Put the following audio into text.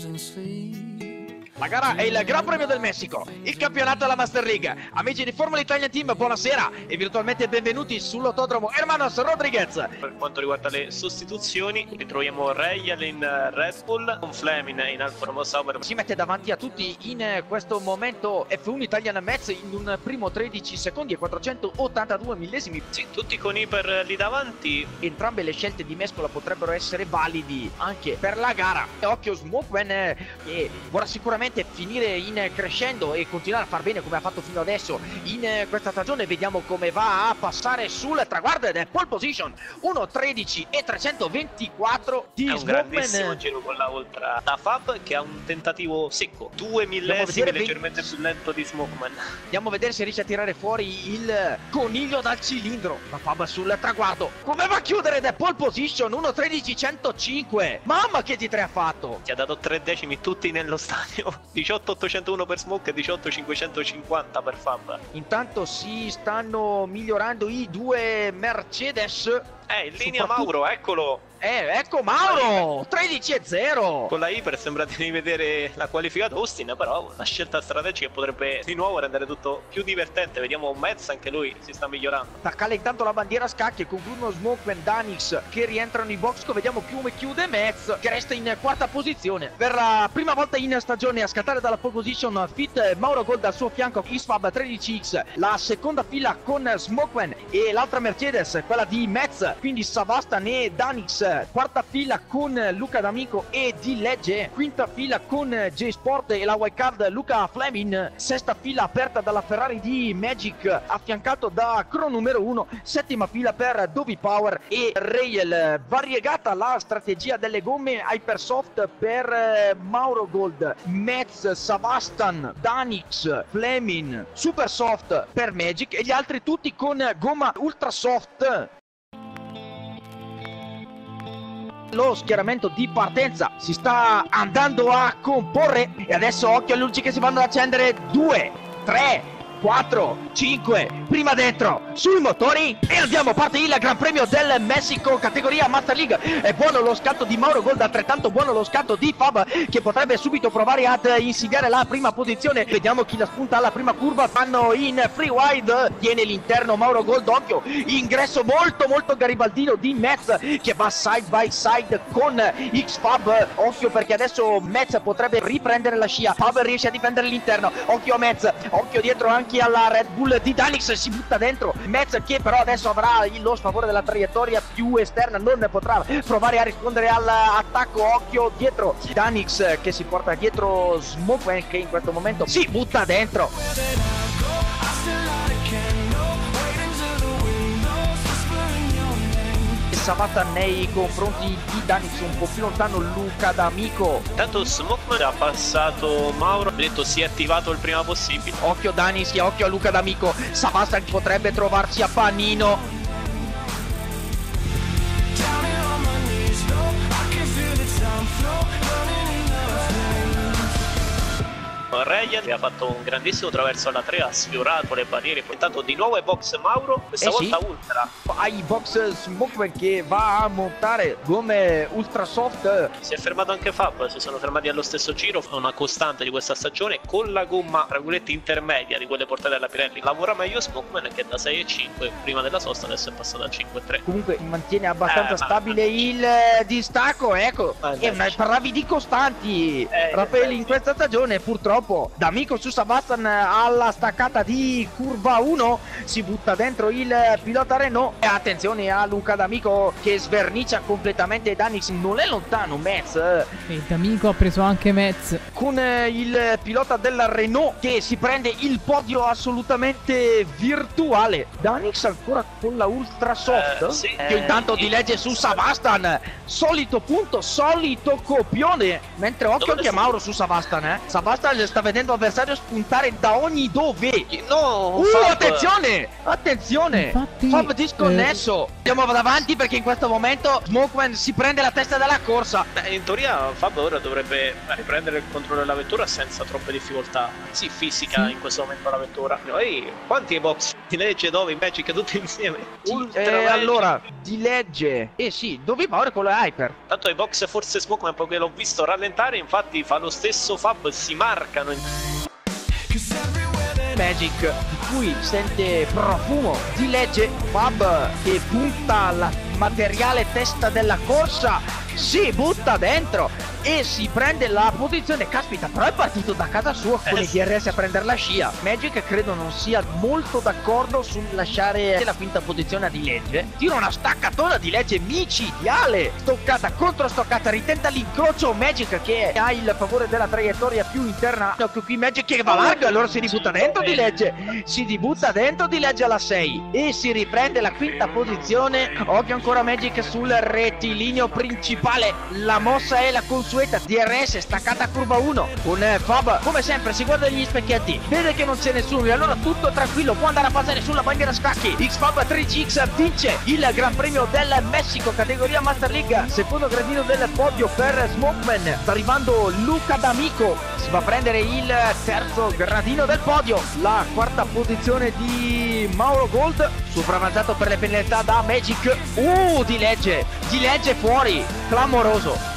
losing sleep. La gara è il Gran Premio del Messico, il campionato della Master League. Amici di Formula Italia Team, buonasera e virtualmente benvenuti sull'autodromo Hermanos Rodriguez. Per quanto riguarda le sostituzioni, ritroviamo Real in eh, Red Bull, con Fleming in Alfa Romeo Sauber. Si mette davanti a tutti in questo momento F1 Italian Metz in un primo 13 secondi e 482 millesimi. Sì, tutti con Iper lì davanti. Entrambe le scelte di mescola potrebbero essere validi anche per la gara. Occhio Smokeman eh, che vorrà sicuramente finire in crescendo e continuare a far bene come ha fatto fino adesso in eh, questa stagione. Vediamo come va a passare sul traguardo ed è pole position 1.13 e 324 di È un grandissimo giro con la Ultra da Fab che ha un tentativo secco, due millesimi vedere leggermente più lento di Smokeman. Andiamo a vedere se riesce a tirare fuori il coniglio dal cilindro. La Fab sul traguardo. Come va a chiudere ed è pole position 1.13 105. Mamma che di tre ha fatto. Ti ha dato tre decimi tutti nello stadio. 18.801 per Smoke e 18.550 per Fab. Intanto si stanno migliorando i due Mercedes. Eh, in linea Soprattutto- Mauro, eccolo! Eh, ecco Mauro! 13 e 0. Con la Hyper sembra di rivedere la qualificata Austin, però una scelta strategica potrebbe di nuovo rendere tutto più divertente. Vediamo Metz, anche lui si sta migliorando. Attaccare intanto la bandiera a scacchi e concludono Smokeman Danix che rientrano in box. Vediamo come chiude Metz che resta in quarta posizione. Per la prima volta in stagione a scattare dalla pole position Fit Mauro Gold al suo fianco Isfab 13X. La seconda fila con Smokeman e l'altra Mercedes, quella di Metz. Quindi Savastan e Danix. Quarta fila con Luca D'Amico e Di Legge. Quinta fila con J-Sport e la wildcard Luca Fleming. Sesta fila aperta dalla Ferrari di Magic affiancato da Crono numero 1. Settima fila per Dovi Power e Rail. Variegata la strategia delle gomme Hypersoft per eh, Mauro Gold, Metz, Savastan, Danix, Fleming, Supersoft per Magic e gli altri tutti con gomma Ultrasoft. Lo schieramento di partenza. Si sta andando a comporre. E adesso occhio alle luci che si vanno ad accendere. 2, 3, 4, 5, prima dentro sui motori e andiamo, parte il Gran Premio del Messico categoria Master League. È buono lo scatto di Mauro Gold, altrettanto buono lo scatto di Fab che potrebbe subito provare ad insidiare la prima posizione. Vediamo chi la spunta alla prima curva, fanno in free wide, tiene l'interno Mauro Gold, occhio, ingresso molto molto garibaldino di Metz che va side by side con X Fab, occhio perché adesso Metz potrebbe riprendere la scia, Fab riesce a difendere l'interno, occhio a Metz, occhio dietro anche alla Red Bull di Danix, si butta dentro, Metz che però adesso avrà lo sfavore della traiettoria più esterna, non potrà provare a rispondere all'attacco, occhio dietro Danix che si porta dietro Smoke che in questo momento si butta dentro. Name. Savata nei confronti di Danix un po' più lontano Luca D'Amico Intanto Smokeman ha passato Mauro, ha detto si è attivato il prima possibile. occhio Danis e occhio a Luca D'Amico Savastan potrebbe trovarsi a panino Ryan che ha fatto un grandissimo traverso alla 3, ha sfiorato le barriere. Intanto di nuovo è box Mauro, questa Eh sì. volta ultra. ai box Smokeman che va a montare gomme ultra soft Si è fermato anche Fab, si sono fermati allo stesso giro, una costante di questa stagione con la gomma, tra virgolette, intermedia di quelle portate dalla Pirelli. Lavora meglio Smokeman che da 6,5 prima della sosta adesso è passato a 5,3. comunque mantiene abbastanza Eh, ma- stabile il eh, distacco ecco Ma e una- parlavi di costanti Eh, Raffaele in questa stagione purtroppo D'Amico su Savastan alla staccata di curva 1 si butta dentro il pilota Renault e attenzione a Luca D'Amico che svernicia completamente Danix non è lontano Metz eh, E D'Amico ha preso anche Metz. con eh, il pilota della Renault che si prende il podio assolutamente virtuale. Danix ancora con la Ultra Soft Eh, sì. che intanto Eh, dilegge su Savastan. Solito punto, solito copione. Mentre occhio Dove anche fu- Mauro su Savastan, eh. Savastan sta sta vedendo l'avversario spuntare da ogni dove. No, Uh, Fab. attenzione! Attenzione! Infatti, Fab disconnesso. Andiamo davanti perché in questo momento Smokeman si prende la testa dalla corsa. Beh, in teoria Fab ora dovrebbe riprendere il controllo della vettura senza troppe difficoltà. Sì, fisica Sì. in questo momento la vettura. Poi, quanti box di legge dove in Magic tutti insieme? Ultra Eh, allora, di legge. Eh sì, dovevo ora con la Hyper. Tanto i box forse Smokeman perché l'ho visto rallentare, infatti fa lo stesso Fab, si marcano. That Magic di cui sente profumo di legge Fab che punta la materiale testa della corsa si butta dentro e si prende la posizione. Caspita però è partito da casa sua con Eh i. DRS a prendere la scia. Magic credo non sia molto d'accordo sul lasciare la quinta posizione a di legge tira una staccatona di legge micidiale. Stoccata contro stoccata ritenta l'incrocio Magic che ha il favore della traiettoria più interna. Occhio qui Magic che va largo allora si ributta dentro di legge si ributta dentro di legge alla 6 e si riprende la quinta posizione. Occhio ancora Magic sul rettilineo principale la mossa è la consueta DRS staccata a curva 1 con eh, Fab come sempre si guarda negli specchietti vede che non c'è nessuno e allora tutto tranquillo può andare a passare sulla bandiera scacchi. X-Fab 3GX vince il Gran Premio del Messico categoria Master League secondo gradino del podio per Smokeman sta arrivando Luca D'Amico si va a prendere il terzo gradino del podio. La quarta posizione di Mauro Gold sopravvanzato per le penalità da Magic. Uh di legge di legge fuori amoroso.